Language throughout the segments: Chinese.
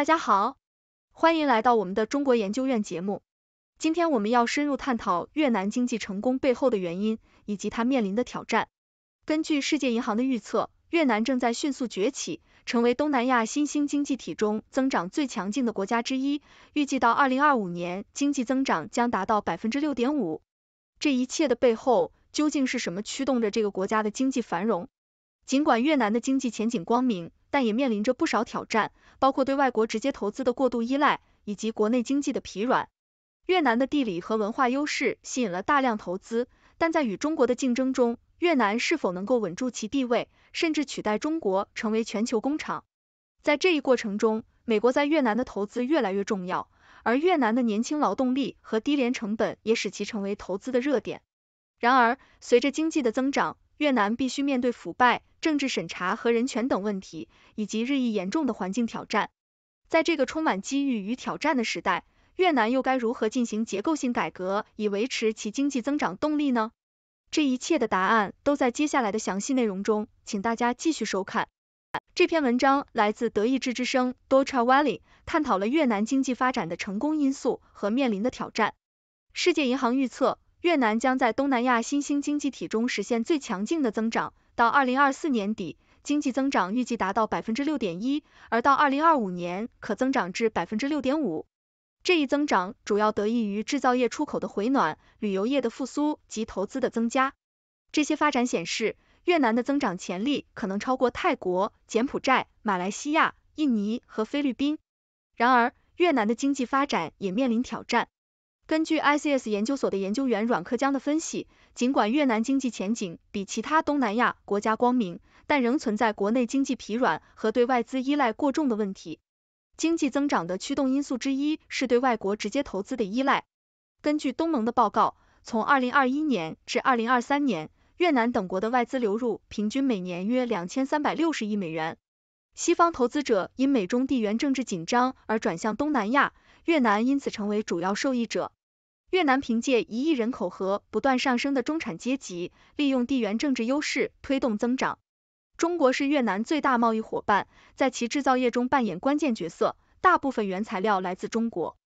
大家好，欢迎来到我们的中国研究院节目。今天我们要深入探讨越南经济成功背后的原因以及它面临的挑战。根据世界银行的预测，越南正在迅速崛起，成为东南亚新兴经济体中增长最强劲的国家之一。预计到二零二五年，经济增长将达到百分之六点五。这一切的背后，究竟是什么驱动着这个国家的经济繁荣？尽管越南的经济前景光明，但也面临着不少挑战，包括对外国直接投资的过度依赖，以及国内经济的疲软。越南的地理和文化优势吸引了大量投资，但在与中国的竞争中，越南是否能够稳住其地位，甚至取代中国成为全球工厂？在这一过程中，美国在越南的投资越来越重要，而越南的年轻劳动力和低廉成本也使其成为投资的热点。然而，随着经济的增长，越南必须面对腐败、政治审查和人权等问题，以及日益严重的环境挑战。在这个充满机遇与挑战的时代，越南又该如何进行结构性改革，以维持其经济增长动力呢？这一切的答案都在接下来的详细内容中，请大家继续收看。这篇文章来自德意志之声 Deutsche Welle，探讨了越南经济发展的成功因素和面临的挑战。世界银行预测，越南将在东南亚新兴经济体中实现最强劲的增长，到二零二四年底，经济增长预计达到百分之六点一，而到二零二五年可增长至百分之六点五。这一增长主要得益于制造业出口的回暖、旅游业的复苏及投资的增加。这些发展显示，越南的增长潜力可能超过泰国、柬埔寨、马来西亚、印尼和菲律宾。然而，越南的经济发展也面临挑战。根据 ICS 研究所的研究员阮克江的分析，尽管越南经济前景比其他东南亚国家光明，但仍存在国内经济疲软和对外资依赖过重的问题。经济增长的驱动因素之一是对外国直接投资的依赖。根据东盟的报告，从2021年至2023年，越南等国的外资流入平均每年约2360亿美元。西方投资者因美中地缘政治紧张而转向东南亚，越南因此成为主要受益者。越南凭借一亿人口和不断上升的中产阶级，利用地缘政治优势推动增长。中国是越南最大贸易伙伴，在其制造业中扮演关键角色，大部分原材料来自中国。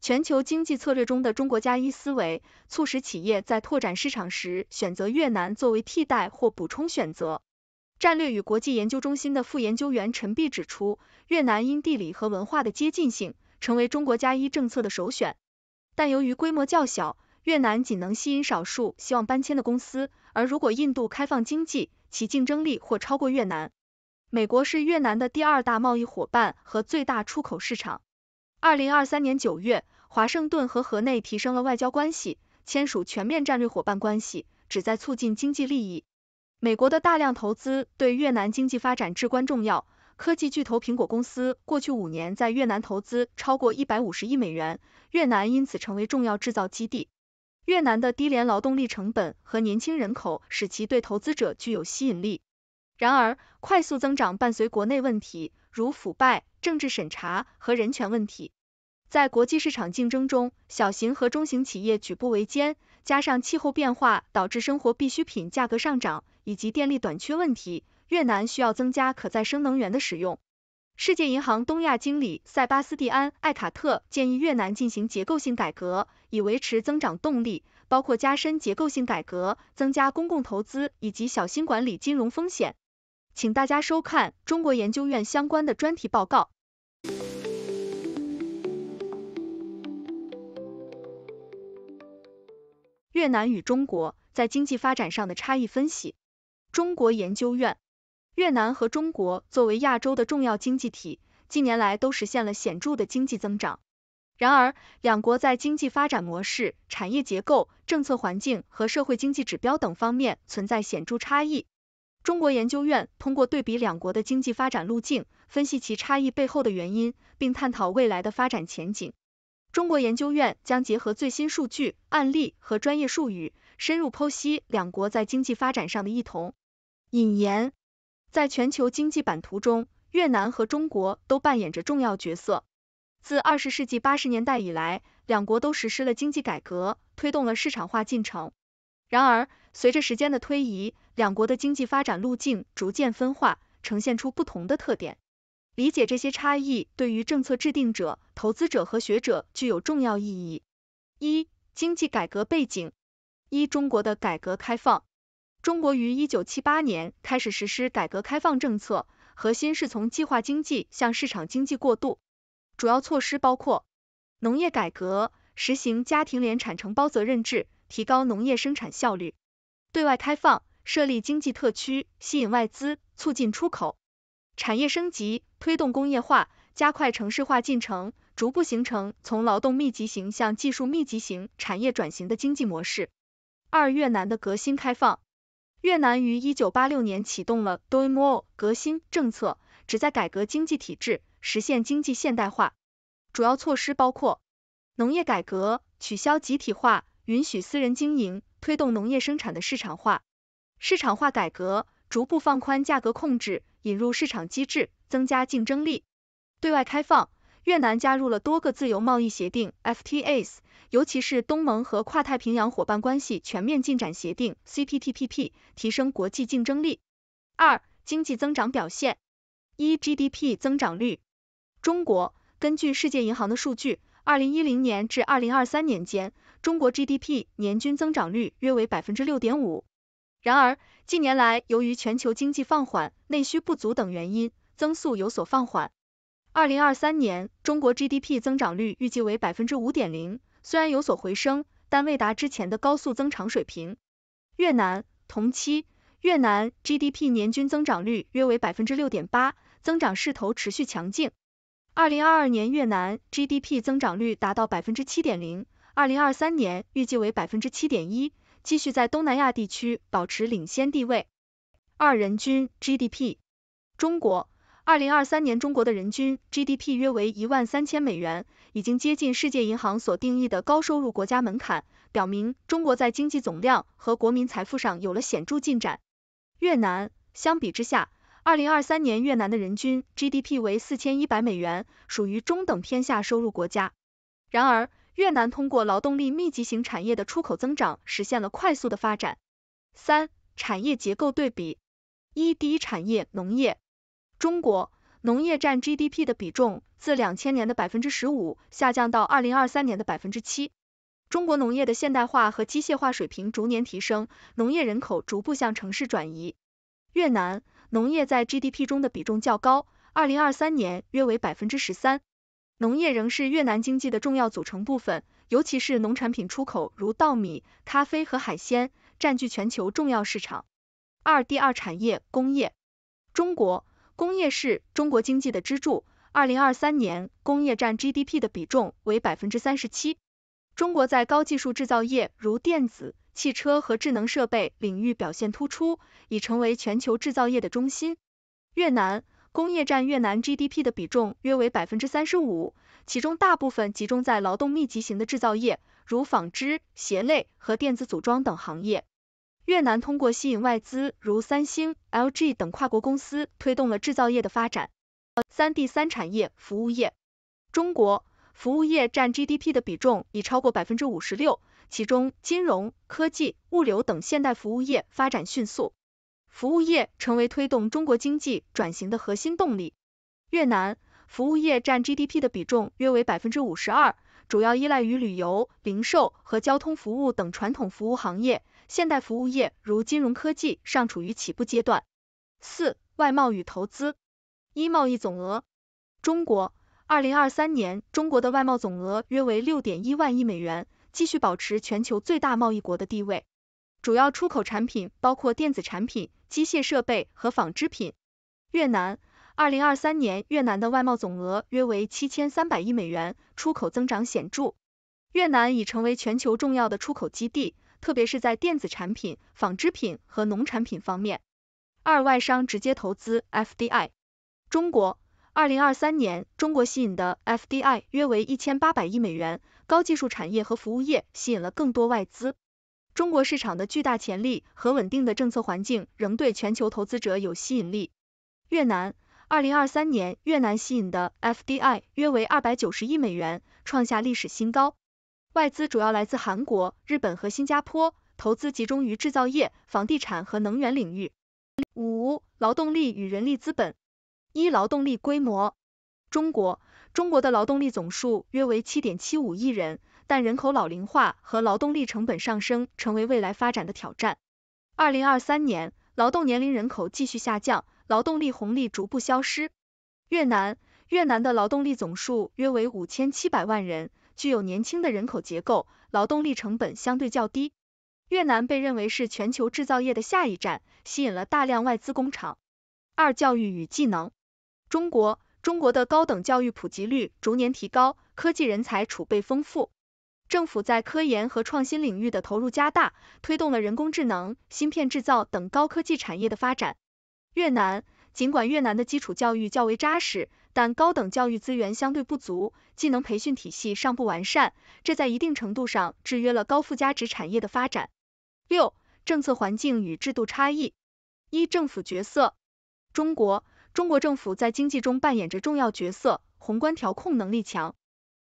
全球经济策略中的中国加一思维，促使企业在拓展市场时选择越南作为替代或补充选择。战略与国际研究中心的副研究员陈碧指出，越南因地理和文化的接近性，成为中国加一政策的首选。但由于规模较小，越南仅能吸引少数希望搬迁的公司，而如果印度开放经济，其竞争力或超过越南。美国是越南的第二大贸易伙伴和最大出口市场。二零二三年九月，华盛顿和河内提升了外交关系，签署全面战略伙伴关系，旨在促进经济利益。美国的大量投资对越南经济发展至关重要。科技巨头苹果公司过去五年在越南投资超过一百五十亿美元，越南因此成为重要制造基地。越南的低廉劳动力成本和年轻人口使其对投资者具有吸引力。然而，快速增长伴随国内问题，如腐败、政治审查和人权问题。在国际市场竞争中，小型和中型企业举步维艰，加上气候变化导致生活必需品价格上涨以及电力短缺问题，越南需要增加可再生能源的使用。世界银行东亚经理塞巴斯蒂安·艾卡特建议越南进行结构性改革，以维持增长动力，包括加深结构性改革、增加公共投资以及小心管理金融风险。请大家收看中国研究院相关的专题报告。越南与中国在经济发展上的差异分析。中国研究院。越南和中国作为亚洲的重要经济体，近年来都实现了显著的经济增长。然而，两国在经济发展模式、产业结构、政策环境和社会经济指标等方面存在显著差异。中国研究院通过对比两国的经济发展路径，分析其差异背后的原因，并探讨未来的发展前景。中国研究院将结合最新数据、案例和专业术语，深入剖析两国在经济发展上的异同。引言。在全球经济版图中，越南和中国都扮演着重要角色。自二十世纪八十年代以来，两国都实施了经济改革，推动了市场化进程。然而，随着时间的推移，两国的经济发展路径逐渐分化，呈现出不同的特点。理解这些差异对于政策制定者、投资者和学者具有重要意义。一、经济改革背景。一、中国的改革开放。中国于一九七八年开始实施改革开放政策，核心是从计划经济向市场经济过渡。主要措施包括农业改革，实行家庭联产承包责任制，提高农业生产效率；对外开放，设立经济特区，吸引外资，促进出口。产业升级，推动工业化，加快城市化进程，逐步形成从劳动密集型向技术密集型产业转型的经济模式。二、越南的革新开放。越南于一九八六年启动了 Doi Mo 革新政策，旨在改革经济体制，实现经济现代化。主要措施包括农业改革，取消集体化，允许私人经营，推动农业生产的市场化；市场化改革，逐步放宽价格控制。引入市场机制，增加竞争力。对外开放，越南加入了多个自由贸易协定 （FTAs），尤其是东盟和跨太平洋伙伴关系全面进展协定 （CPTPP），提升国际竞争力。二、经济增长表现。一、GDP 增长率。中国根据世界银行的数据，二零一零年至二零二三年间，中国 GDP 年均增长率约为百分之六点五。然而，近年来由于全球经济放缓、内需不足等原因，增速有所放缓。二零二三年中国 GDP 增长率预计为百分之五点零，虽然有所回升，但未达之前的高速增长水平。越南同期，越南 GDP 年均增长率约为百分之六点八，增长势头持续强劲。二零二二年越南 GDP 增长率达到百分之七点零，二零二三年预计为百分之七点一。继续在东南亚地区保持领先地位。二人均 GDP，中国，二零二三年中国的人均 GDP 约为一万三千美元，已经接近世界银行所定义的高收入国家门槛，表明中国在经济总量和国民财富上有了显著进展。越南，相比之下，二零二三年越南的人均 GDP 为四千一百美元，属于中等偏下收入国家。然而，越南通过劳动力密集型产业的出口增长，实现了快速的发展。三、产业结构对比。一、第一产业农业。中国农业占 GDP 的比重自两千年的百分之十五下降到二零二三年的百分之七。中国农业的现代化和机械化水平逐年提升，农业人口逐步向城市转移。越南农业在 GDP 中的比重较高，二零二三年约为百分之十三。农业仍是越南经济的重要组成部分，尤其是农产品出口，如稻米、咖啡和海鲜，占据全球重要市场。二、第二产业工业。中国工业是中国经济的支柱，二零二三年工业占 GDP 的比重为百分之三十七。中国在高技术制造业，如电子、汽车和智能设备领域表现突出，已成为全球制造业的中心。越南。工业占越南 GDP 的比重约为百分之三十五，其中大部分集中在劳动密集型的制造业，如纺织、鞋类和电子组装等行业。越南通过吸引外资，如三星、LG 等跨国公司，推动了制造业的发展。三、第三产业服务业。中国服务业占 GDP 的比重已超过百分之五十六，其中金融、科技、物流等现代服务业发展迅速。服务业成为推动中国经济转型的核心动力。越南服务业占 GDP 的比重约为百分之五十二，主要依赖于旅游、零售和交通服务等传统服务行业。现代服务业如金融科技尚处于起步阶段。四、外贸与投资。一、贸易总额。中国，二零二三年中国的外贸总额约为六点一万亿美元，继续保持全球最大贸易国的地位。主要出口产品包括电子产品。机械设备和纺织品。越南，二零二三年越南的外贸总额约为七千三百亿美元，出口增长显著。越南已成为全球重要的出口基地，特别是在电子产品、纺织品和农产品方面。二、外商直接投资 FDI。中国，二零二三年中国吸引的 FDI 约为一千八百亿美元，高技术产业和服务业吸引了更多外资。中国市场的巨大潜力和稳定的政策环境仍对全球投资者有吸引力。越南，二零二三年越南吸引的 FDI 约为二百九十亿美元，创下历史新高。外资主要来自韩国、日本和新加坡，投资集中于制造业、房地产和能源领域。五、劳动力与人力资本。一、劳动力规模。中国，中国的劳动力总数约为七点七五亿人，但人口老龄化和劳动力成本上升成为未来发展的挑战。二零二三年，劳动年龄人口继续下降，劳动力红利逐步消失。越南，越南的劳动力总数约为五千七百万人，具有年轻的人口结构，劳动力成本相对较低。越南被认为是全球制造业的下一站，吸引了大量外资工厂。二、教育与技能。中国，中国的高等教育普及率逐年提高，科技人才储备丰富。政府在科研和创新领域的投入加大，推动了人工智能、芯片制造等高科技产业的发展。越南，尽管越南的基础教育较为扎实，但高等教育资源相对不足，技能培训体系尚不完善，这在一定程度上制约了高附加值产业的发展。六、政策环境与制度差异。一、政府角色。中国，中国政府在经济中扮演着重要角色，宏观调控能力强。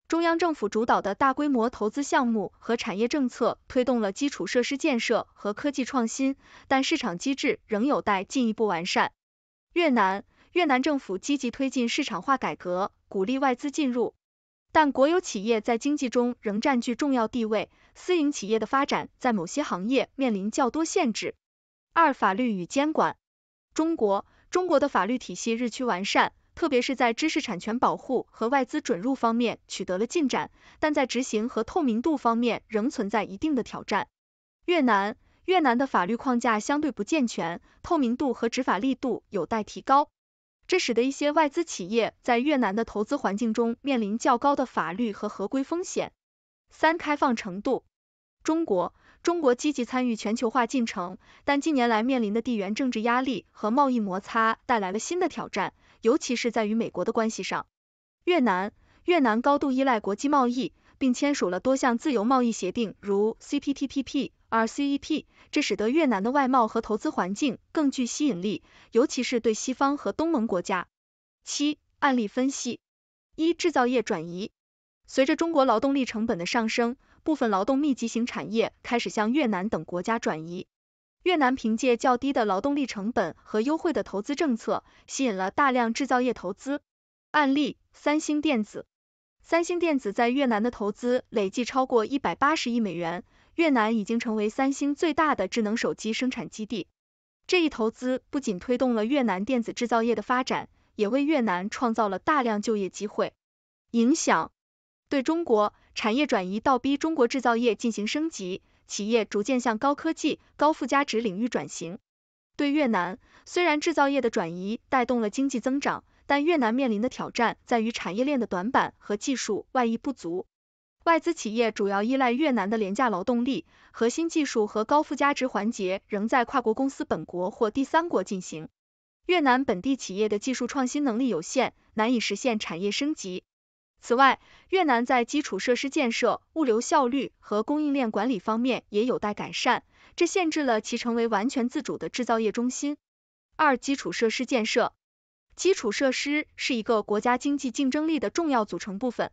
中央政府主导的大规模投资项目和产业政策推动了基础设施建设和科技创新，但市场机制仍有待进一步完善。越南，越南政府积极推进市场化改革，鼓励外资进入。但国有企业在经济中仍占据重要地位，私营企业的发展在某些行业面临较多限制。二、法律与监管。中国，中国的法律体系日趋完善，特别是在知识产权保护和外资准入方面取得了进展，但在执行和透明度方面仍存在一定的挑战。越南，越南的法律框架相对不健全，透明度和执法力度有待提高。这使得一些外资企业在越南的投资环境中面临较高的法律和合规风险。三、开放程度。中国，中国积极参与全球化进程，但近年来面临的地缘政治压力和贸易摩擦带来了新的挑战，尤其是在与美国的关系上。越南，越南高度依赖国际贸易，并签署了多项自由贸易协定，如 CPTPP。RCEP，这使得越南的外贸和投资环境更具吸引力，尤其是对西方和东盟国家。七、案例分析：一、制造业转移。随着中国劳动力成本的上升，部分劳动密集型产业开始向越南等国家转移。越南凭借较低的劳动力成本和优惠的投资政策，吸引了大量制造业投资。案例：三星电子。三星电子在越南的投资累计超过一百八十亿美元。越南已经成为三星最大的智能手机生产基地。这一投资不仅推动了越南电子制造业的发展，也为越南创造了大量就业机会。影响对中国产业转移倒逼中国制造业进行升级，企业逐渐向高科技、高附加值领域转型。对越南，虽然制造业的转移带动了经济增长，但越南面临的挑战在于产业链的短板和技术外溢不足。外资企业主要依赖越南的廉价劳动力，核心技术和高附加值环节仍在跨国公司本国或第三国进行。越南本地企业的技术创新能力有限，难以实现产业升级。此外，越南在基础设施建设、物流效率和供应链管理方面也有待改善，这限制了其成为完全自主的制造业中心。二、基础设施建设。基础设施是一个国家经济竞争力的重要组成部分。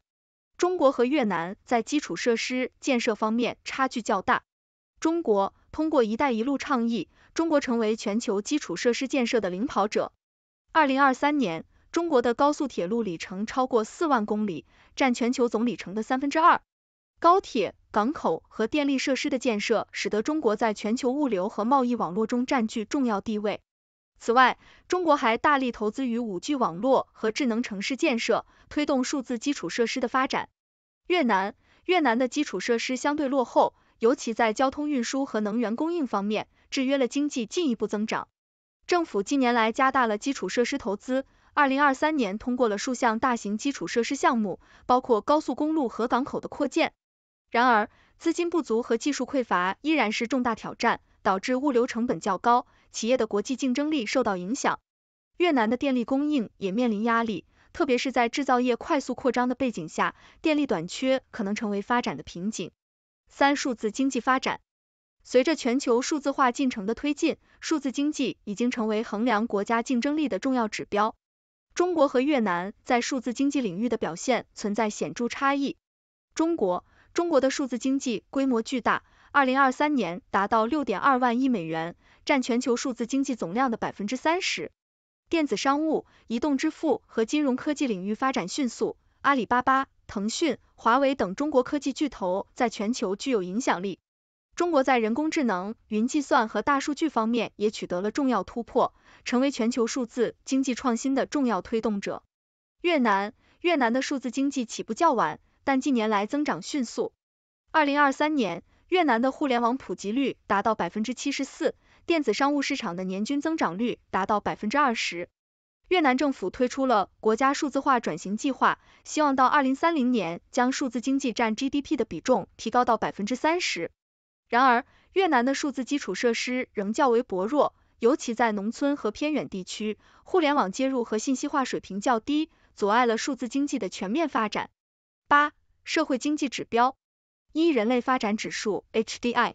中国和越南在基础设施建设方面差距较大。中国通过“一带一路”倡议，中国成为全球基础设施建设的领跑者。二零二三年，中国的高速铁路里程超过四万公里，占全球总里程的三分之二。高铁、港口和电力设施的建设，使得中国在全球物流和贸易网络中占据重要地位。此外，中国还大力投资于五 G 网络和智能城市建设，推动数字基础设施的发展。越南，越南的基础设施相对落后，尤其在交通运输和能源供应方面，制约了经济进一步增长。政府近年来加大了基础设施投资，二零二三年通过了数项大型基础设施项目，包括高速公路和港口的扩建。然而，资金不足和技术匮乏依然是重大挑战，导致物流成本较高。企业的国际竞争力受到影响，越南的电力供应也面临压力，特别是在制造业快速扩张的背景下，电力短缺可能成为发展的瓶颈。三、数字经济发展，随着全球数字化进程的推进，数字经济已经成为衡量国家竞争力的重要指标。中国和越南在数字经济领域的表现存在显著差异。中国，中国的数字经济规模巨大，二零二三年达到六点二万亿美元。占全球数字经济总量的百分之三十。电子商务、移动支付和金融科技领域发展迅速，阿里巴巴、腾讯、华为等中国科技巨头在全球具有影响力。中国在人工智能、云计算和大数据方面也取得了重要突破，成为全球数字经济创新的重要推动者。越南，越南的数字经济起步较晚，但近年来增长迅速。二零二三年，越南的互联网普及率达到百分之七十四，电子商务市场的年均增长率达到百分之二十。越南政府推出了国家数字化转型计划，希望到二零三零年将数字经济占 GDP 的比重提高到百分之三十。然而，越南的数字基础设施仍较为薄弱，尤其在农村和偏远地区，互联网接入和信息化水平较低，阻碍了数字经济的全面发展。八、社会经济指标。一、人类发展指数 HDI，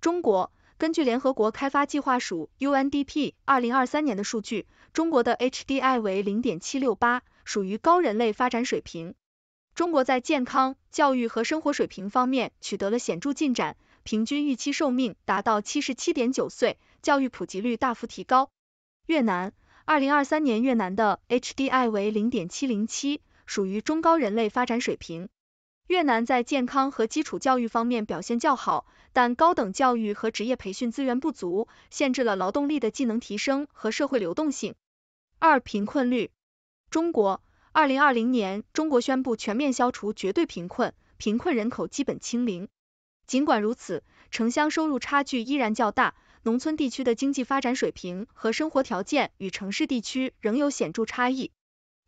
中国根据联合国开发计划署 UNDP 二零二三年的数据，中国的 HDI 为零点七六八，属于高人类发展水平。中国在健康、教育和生活水平方面取得了显著进展，平均预期寿命达到七十七点九岁，教育普及率大幅提高。越南二零二三年越南的 HDI 为零点七零七，属于中高人类发展水平。越南在健康和基础教育方面表现较好，但高等教育和职业培训资源不足，限制了劳动力的技能提升和社会流动性。二、贫困率。中国，二零二零年，中国宣布全面消除绝对贫困，贫困人口基本清零。尽管如此，城乡收入差距依然较大，农村地区的经济发展水平和生活条件与城市地区仍有显著差异。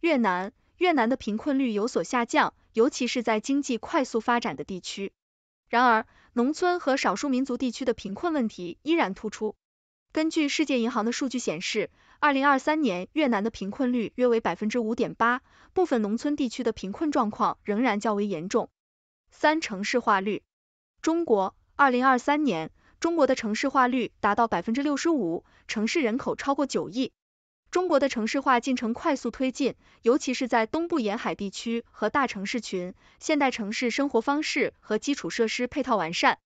越南，越南的贫困率有所下降。尤其是在经济快速发展的地区，然而农村和少数民族地区的贫困问题依然突出。根据世界银行的数据显示，二零二三年越南的贫困率约为百分之五点八，部分农村地区的贫困状况仍然较为严重。三、城市化率。中国，二零二三年中国的城市化率达到百分之六十五，城市人口超过九亿。中国的城市化进程快速推进，尤其是在东部沿海地区和大城市群，现代城市生活方式和基础设施配套完善。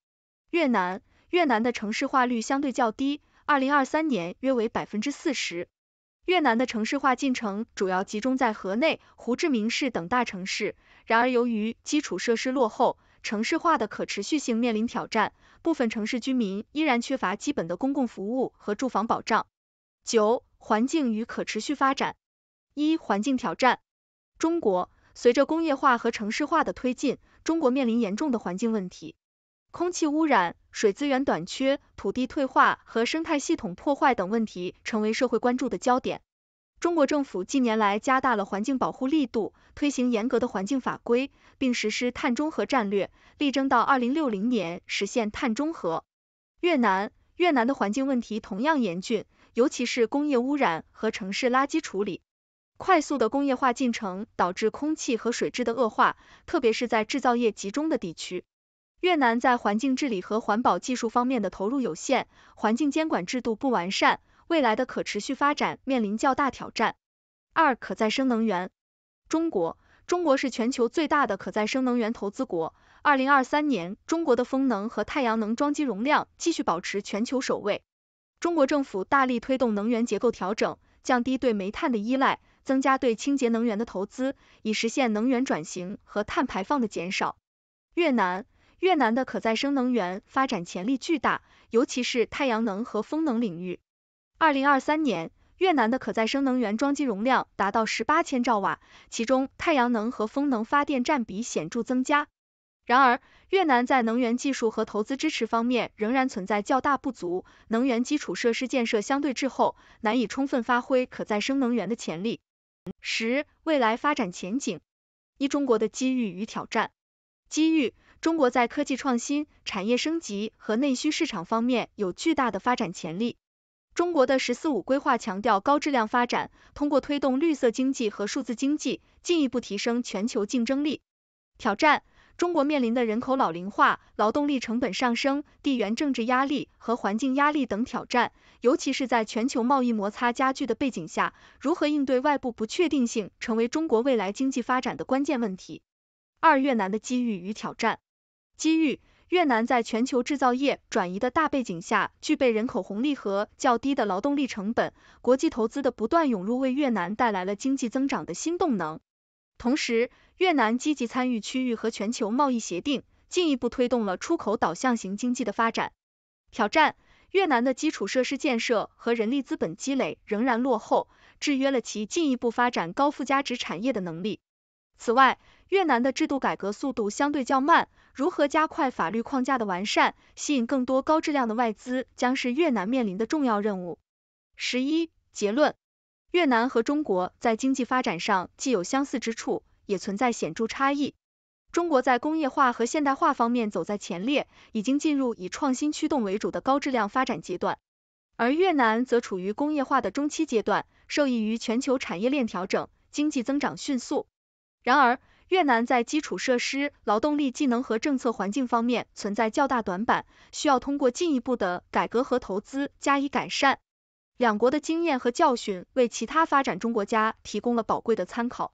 越南，越南的城市化率相对较低，二零二三年约为百分之四十。越南的城市化进程主要集中在河内、胡志明市等大城市，然而由于基础设施落后，城市化的可持续性面临挑战，部分城市居民依然缺乏基本的公共服务和住房保障。九。环境与可持续发展。一、环境挑战。中国随着工业化和城市化的推进，中国面临严重的环境问题，空气污染、水资源短缺、土地退化和生态系统破坏等问题成为社会关注的焦点。中国政府近年来加大了环境保护力度，推行严格的环境法规，并实施碳中和战略，力争到二零六零年实现碳中和。越南，越南的环境问题同样严峻。尤其是工业污染和城市垃圾处理，快速的工业化进程导致空气和水质的恶化，特别是在制造业集中的地区。越南在环境治理和环保技术方面的投入有限，环境监管制度不完善，未来的可持续发展面临较大挑战。二、可再生能源。中国，中国是全球最大的可再生能源投资国。二零二三年，中国的风能和太阳能装机容量继续保持全球首位。中国政府大力推动能源结构调整，降低对煤炭的依赖，增加对清洁能源的投资，以实现能源转型和碳排放的减少。越南，越南的可再生能源发展潜力巨大，尤其是太阳能和风能领域。二零二三年，越南的可再生能源装机容量达到十八千兆瓦，其中太阳能和风能发电占比显著增加。然而，越南在能源技术和投资支持方面仍然存在较大不足，能源基础设施建设相对滞后，难以充分发挥可再生能源的潜力。十、未来发展前景。一、中国的机遇与挑战。机遇：中国在科技创新、产业升级和内需市场方面有巨大的发展潜力。中国的“十四五”规划强调高质量发展，通过推动绿色经济和数字经济，进一步提升全球竞争力。挑战。中国面临的人口老龄化、劳动力成本上升、地缘政治压力和环境压力等挑战，尤其是在全球贸易摩擦加剧的背景下，如何应对外部不确定性，成为中国未来经济发展的关键问题。二、越南的机遇与挑战。机遇：越南在全球制造业转移的大背景下，具备人口红利和较低的劳动力成本，国际投资的不断涌入为越南带来了经济增长的新动能。同时，越南积极参与区域和全球贸易协定，进一步推动了出口导向型经济的发展。挑战：越南的基础设施建设和人力资本积累仍然落后，制约了其进一步发展高附加值产业的能力。此外，越南的制度改革速度相对较慢，如何加快法律框架的完善，吸引更多高质量的外资，将是越南面临的重要任务。十一结论：越南和中国在经济发展上既有相似之处，也存在显著差异。中国在工业化和现代化方面走在前列，已经进入以创新驱动为主的高质量发展阶段，而越南则处于工业化的中期阶段，受益于全球产业链调整，经济增长迅速。然而，越南在基础设施、劳动力技能和政策环境方面存在较大短板，需要通过进一步的改革和投资加以改善。两国的经验和教训为其他发展中国家提供了宝贵的参考。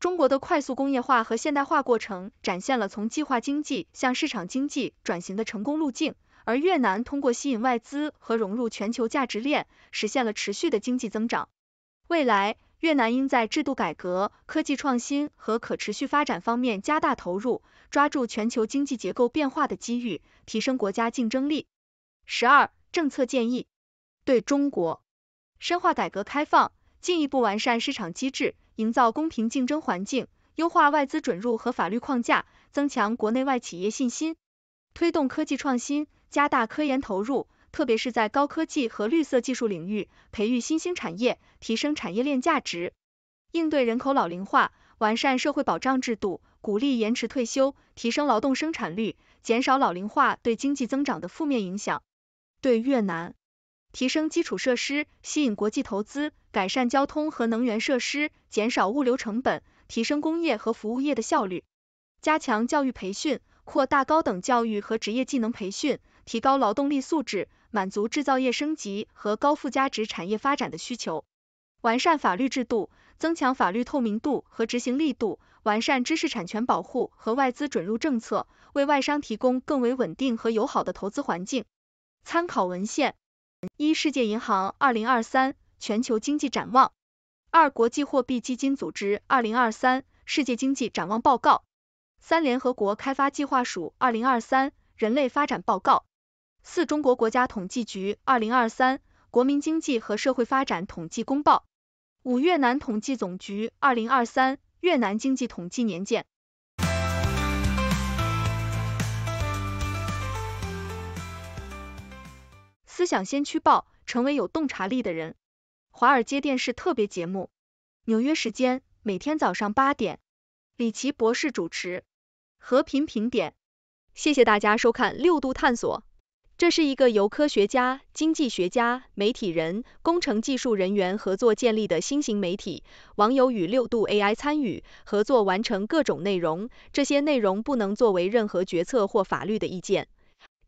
中国的快速工业化和现代化过程展现了从计划经济向市场经济转型的成功路径，而越南通过吸引外资和融入全球价值链，实现了持续的经济增长。未来，越南应在制度改革、科技创新和可持续发展方面加大投入，抓住全球经济结构变化的机遇，提升国家竞争力。十二、政策建议：对中国，深化改革开放，进一步完善市场机制，营造公平竞争环境，优化外资准入和法律框架，增强国内外企业信心，推动科技创新，加大科研投入。特别是在高科技和绿色技术领域，培育新兴产业，提升产业链价值；应对人口老龄化，完善社会保障制度，鼓励延迟退休，提升劳动生产率，减少老龄化对经济增长的负面影响。对越南，提升基础设施，吸引国际投资，改善交通和能源设施，减少物流成本，提升工业和服务业的效率；加强教育培训，扩大高等教育和职业技能培训，提高劳动力素质。满足制造业升级和高附加值产业发展的需求，完善法律制度，增强法律透明度和执行力度，完善知识产权保护和外资准入政策，为外商提供更为稳定和友好的投资环境。参考文献：一、世界银行二零二三全球经济展望；二、国际货币基金组织二零二三世界经济展望报告；三、联合国开发计划署二零二三人类发展报告。四、中国国家统计局二零二三国民经济和社会发展统计公报。五、越南统计总局二零二三越南经济统计年鉴。思想先驱报，成为有洞察力的人。华尔街电视特别节目，纽约时间每天早上八点，李奇博士主持。和平评点。谢谢大家收看六度探索。这是一个由科学家、经济学家、媒体人、工程技术人员合作建立的新型媒体。网友与六度 AI 参与合作完成各种内容，这些内容不能作为任何决策或法律的意见。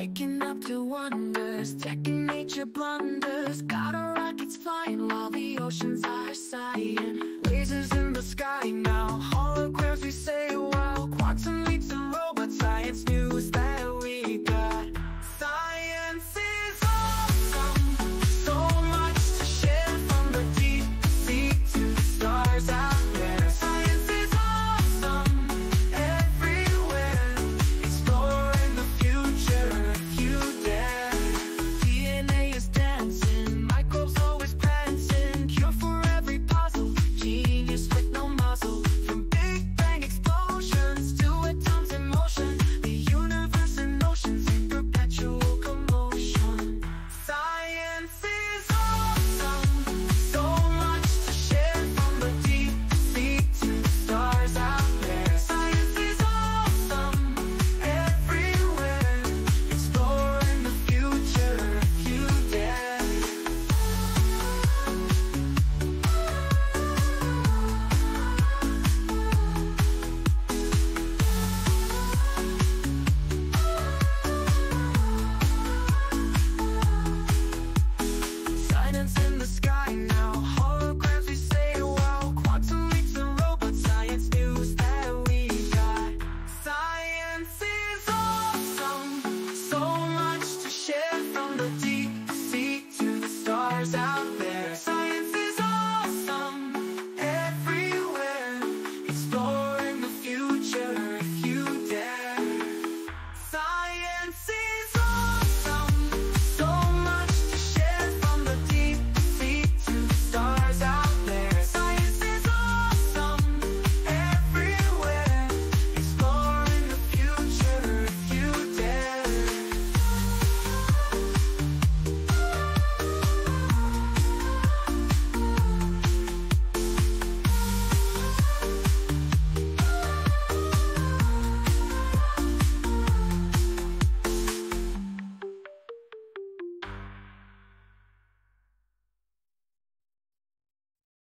Waking up to wonders, checking nature blunders. Got our rockets flying while the oceans are sighing. Lasers in the sky now, holograms we say wow Quantum leap stars out there.